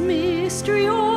mystery.